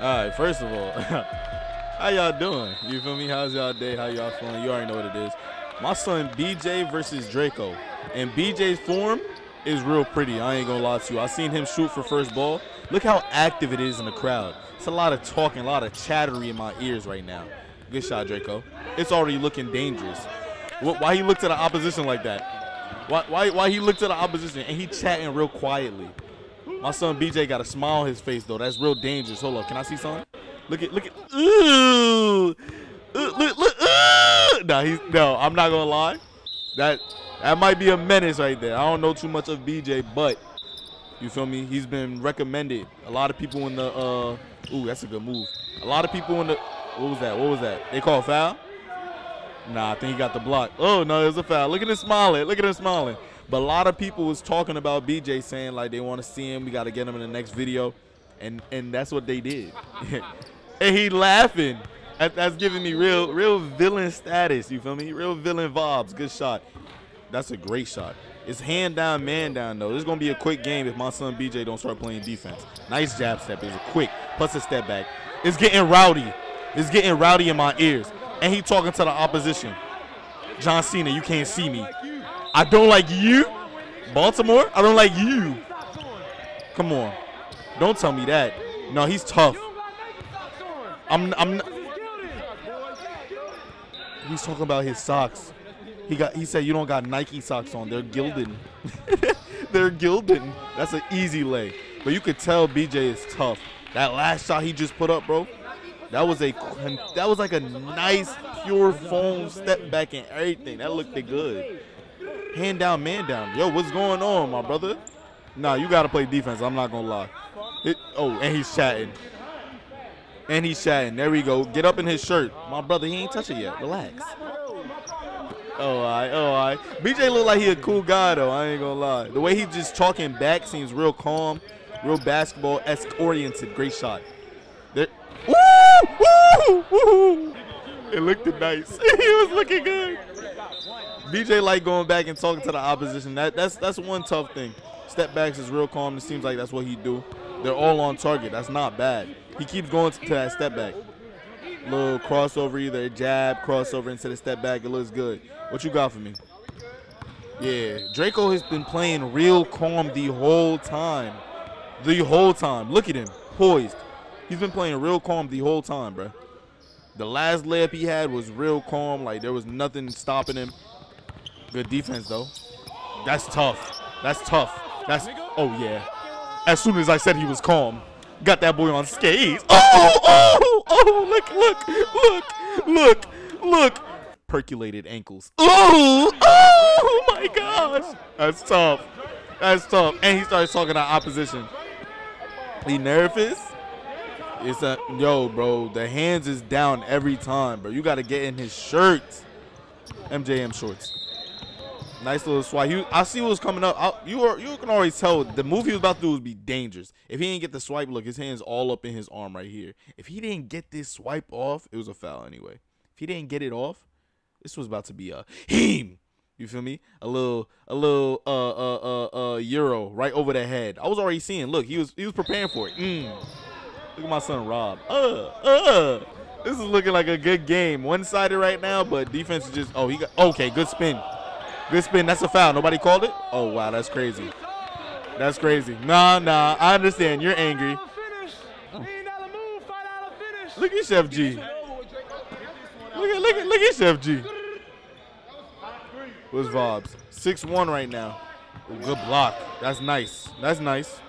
All right, first of all, how y'all doing? You feel me? How's y'all day? How y'all feeling? You already know what it is. My son BJ versus Draco, and BJ's form is real pretty. I ain't gonna lie to you. I seen him shoot for first ball. Look how active it is in the crowd. It's a lot of talking, a lot of chattery in my ears right now. Good shot, Draco. It's already looking dangerous. Why he looked at the opposition like that? Why, why, why he looked at the opposition and he chatting real quietly? My son BJ got a smile on his face though. That's real dangerous. Hold up, can I see something? Look at, look at, ooh, look, look, look, ooh. Nah, he's no. I'm not gonna lie. That that might be a menace right there. I don't know too much of BJ, but you feel me? He's been recommended. A lot of people in the uh, ooh, that's a good move. A lot of people in the, what was that? What was that? They call foul? Nah, I think he got the block. Oh no, it was a foul. Look at him smiling. Look at him smiling. But a lot of people was talking about BJ saying like they want to see him. We got to get him in the next video, and and that's what they did. and he laughing. That, that's giving me real real villain status. You feel me? Real villain vibes. Good shot. That's a great shot. It's hand down, man down though. This is gonna be a quick game if my son BJ don't start playing defense. Nice jab step. It's a quick plus a step back. It's getting rowdy. It's getting rowdy in my ears. And he talking to the opposition. John Cena, you can't see me. I don't like you. Baltimore, I don't like you. Come on. Don't tell me that. No, he's tough. I'm I'm He's talking about his socks. He got he said you don't got Nike socks on. They're Gildan. They're Gildan. That's an easy lay. But you could tell BJ is tough. That last shot he just put up, bro. That was a that was like a nice pure foam step back and everything. That looked good hand down, man down. Yo, what's going on, my brother? Nah, you got to play defense. I'm not to lie. It, oh, and he's chatting. And he's chatting. There we go. Get up in his shirt. My brother, he ain't touch it yet. Relax. Oh, right. Oh, right. BJ look like he a cool guy, though. I ain't to lie. The way he just talking back seems real calm, real basketball-esque oriented. Great shot. It looked nice. he was looking good. BJ like going back and talking to the opposition. That that's that's one tough thing. Step backs is real calm. It seems like that's what he do. They're all on target. That's not bad. He keeps going to, that step back. Little crossover, either jab, crossover into the step back. It looks good. What you got for me? Yeah, Draco has been playing real calm the whole time. The whole time. Look at him, poised. He's been playing real calm the whole time, bro. The last layup he had was real calm. Like there was nothing stopping him. Good defense, though. That's tough. That's tough. That's, oh, yeah. As soon as I said he was calm, got that boy on skates. Oh, oh, oh, oh look, look, look, look, look. Percolated ankles. Oh, oh, my gosh. That's tough. That's tough. And he starts talking to opposition. He nervous? It's a, yo, bro, the hands is down every time, bro. You got to get in his shirt. MJM shorts. Nice little swipe. He, I see what's coming up. I, you are, you can always tell the move he was about to do would be dangerous. If he didn't get the swipe, look, his hand's all up in his arm right here. If he didn't get this swipe off, it was a foul anyway. If he didn't get it off, this was about to be a him. You feel me? A little, a little, uh, uh, uh, uh, euro right over the head. I was already seeing. Look, he was, he was preparing for it. Mm. Look at my son Rob. Uh, uh. This is looking like a good game. One sided right now, but defense is just. Oh, he got. Okay, good spin. Good spin. That's a foul. Nobody called it? Oh, wow. That's crazy. That's crazy. Nah, nah. I understand. You're angry. Look at Chef G. Look at, look at, look at Chef G. What's vibes? 6-1 right now. Good block. That's nice. That's nice.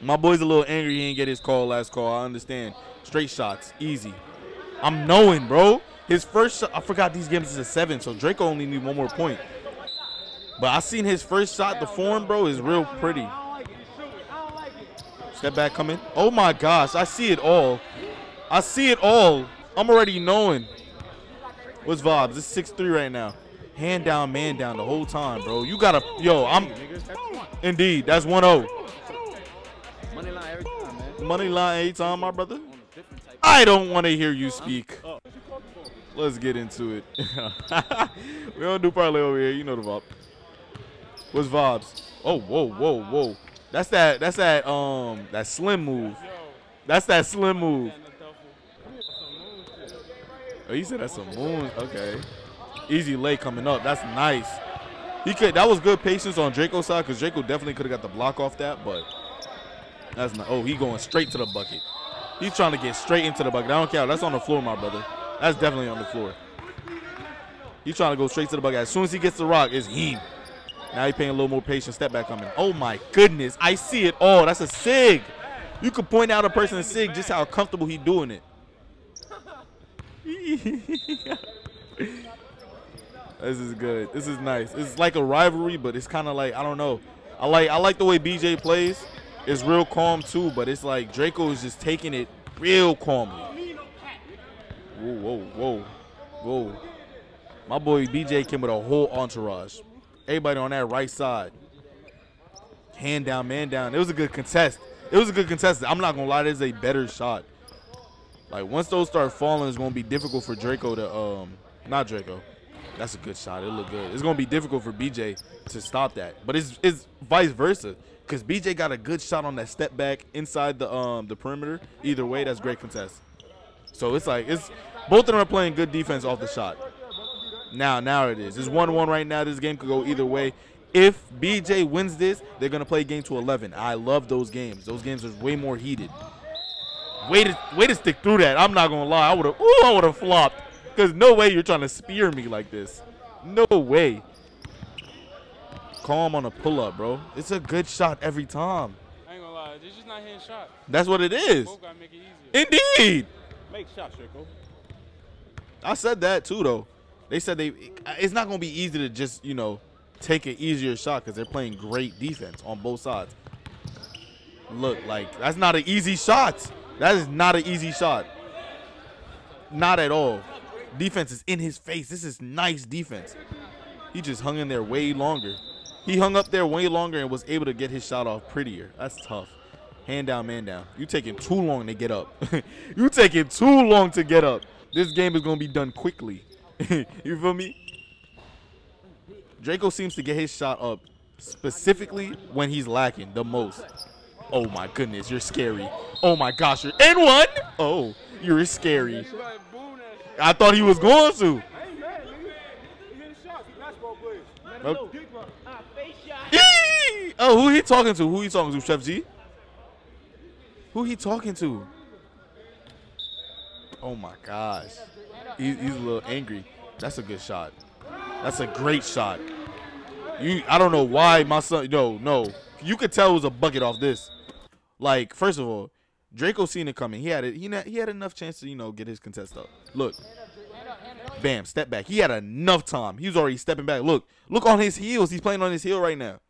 My boy's a little angry he didn't get his call last call. I understand. Straight shots. Easy. I'm knowing, bro. His first shot, I forgot these games is a seven, so Draco only need one more point. But I seen his first shot, the form, bro, is real pretty. Step back coming. Oh my gosh, I see it all. I see it all. I'm already knowing. What's vibes? It's 6-3 right now. Hand down, man down the whole time, bro. You gotta, yo, I'm, indeed, that's 1-0. Money line every time, man. Money line every time, my brother. I don't want to hear you speak. Let's get into it. we don't do parlay over here. You know the vibe. What's vibes? Oh, whoa, whoa, whoa. That's that. That's that. Um, that slim move. That's that slim move. Oh, you said that's a moon. Okay. Easy lay coming up. That's nice. He could. That was good patience on Draco's side because Draco definitely could have got the block off that, but that's not. Oh, he going straight to the bucket. He's trying to get straight into the bucket. I don't care. That's on the floor, my brother. That's definitely on the floor. He's trying to go straight to the bucket. As soon as he gets the rock, it's him. Now he paying a little more patience. Step back coming. Oh my goodness. I see it all. That's a SIG. You could point out a person's SIG just how comfortable he doing it. this is good. This is nice. It's like a rivalry, but it's kind of like I don't know. I like I like the way BJ plays. It's real calm too, but it's like Draco is just taking it real calmly. Whoa, whoa, whoa, whoa. My boy BJ came with a whole entourage. Everybody on that right side. Hand down, man down. It was a good contest. It was a good contest. I'm not gonna lie, this is a better shot. Like once those start falling, it's gonna be difficult for Draco to um not Draco. That's a good shot. It looked good. It's gonna be difficult for BJ to stop that. But it's it's vice versa. Cause BJ got a good shot on that step back inside the um the perimeter. Either way, that's great contest. So it's like it's both of them are playing good defense off the shot. Now, now it is. It's 1-1 right now. This game could go either way. If BJ wins this, they're gonna play game to 11. I love those games. Those games are way more heated. Way to way to stick through that. I'm not gonna lie. I would have. Ooh, I would have flopped. Cause no way you're trying to spear me like this. No way. Calm on a pull up, bro. It's a good shot every time. I ain't gonna lie. It's just not hitting shots. That's what it is. Make it easier. Indeed. Make shots, Rico. I said that too, though. They said they. It's not gonna be easy to just you know take an easier shot because they're playing great defense on both sides. Look, like that's not an easy shot. That is not an easy shot. Not at all. Defense is in his face. This is nice defense. He just hung in there way longer. He hung up there way longer and was able to get his shot off prettier. That's tough. Hand down, man down. You taking too long to get up. you taking too long to get up. This game is gonna be done quickly. you feel me? Draco seems to get his shot up specifically when he's lacking the most. Oh my goodness, you're scary. Oh my gosh, you're in one. Oh, you're scary. I thought he was going to. Okay. Oh, who he talking to? Who he talking to, Chef G? Who he talking to? Oh my gosh. He, he's a little angry. That's a good shot. That's a great shot. You, I don't know why my son. No, no. You could tell it was a bucket off this. Like, first of all, Draco seen it coming. He had it. He he had enough chance to you know get his contest up. Look, bam, step back. He had enough time. He was already stepping back. Look, look on his heels. He's playing on his heel right now.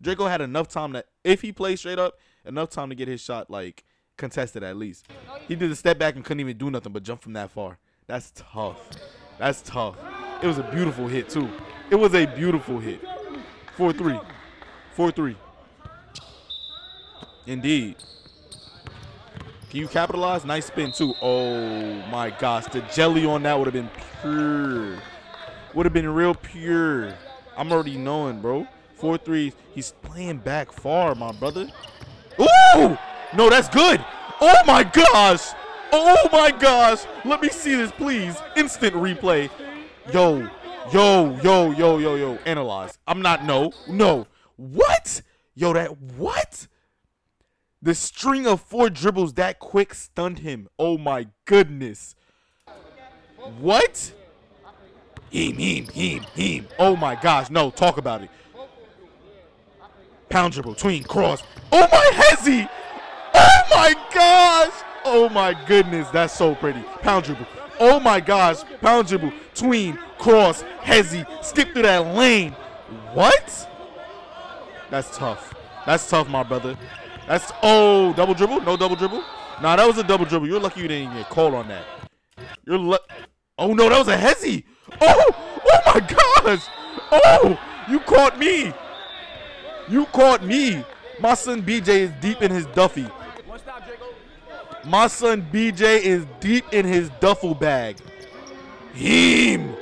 Draco had enough time to, if he plays straight up, enough time to get his shot like contested at least. He did a step back and couldn't even do nothing but jump from that far. That's tough. That's tough. It was a beautiful hit too. It was a beautiful hit. 4-3. 4-3. Indeed. Can you capitalize? Nice spin too. Oh my gosh. The jelly on that would have been pure. Would have been real pure. I'm already knowing, bro. 4-3. He's playing back far, my brother. Ooh! No, that's good. Oh my gosh. Oh my gosh. Let me see this, please. Instant replay. Yo, yo, yo, yo, yo, yo. Analyze. I'm not, no, no. What? Yo, that, what? The string of four dribbles that quick stunned him. Oh my goodness. What? Him, him, him, him. Oh my gosh. No, talk about it. Pound dribble, tween, cross. Oh my hezzy. Oh my gosh. Oh my goodness. That's so pretty. Pound dribble. Oh my gosh. Pound dribble, tween, cross, hezzy. Skip through that lane. What? That's tough. That's tough, my brother. That's oh double dribble? No double dribble? Nah, that was a double dribble. You're lucky you didn't get called on that. You're lu Oh no, that was a hezzy. Oh, oh my gosh. Oh, you caught me. You caught me. My son BJ is deep in his Duffy. My son BJ is deep in his duffel bag. Him.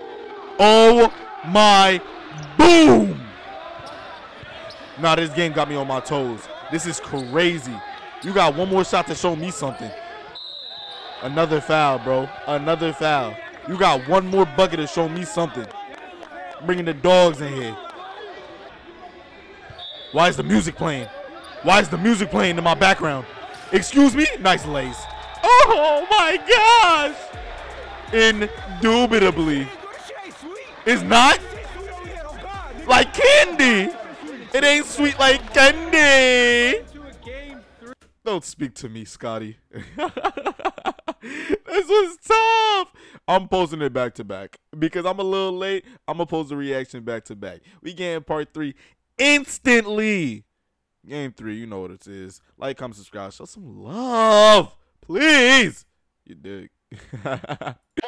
Oh my boom. Nah, this game got me on my toes. This is crazy. You got one more shot to show me something. Another foul, bro. Another foul. You got one more bucket to show me something. Bringing the dogs in here. Why is the music playing? Why is the music playing in my background? Excuse me? Nice lays. Oh my gosh! Indubitably. It's not like candy. It ain't sweet like candy. Don't speak to me, Scotty. this was tough. I'm posting it back to back because I'm a little late. I'm gonna post the reaction back to back. We getting part three instantly. Game three, you know what it is. Like, comment, subscribe, show some love, please. You dig.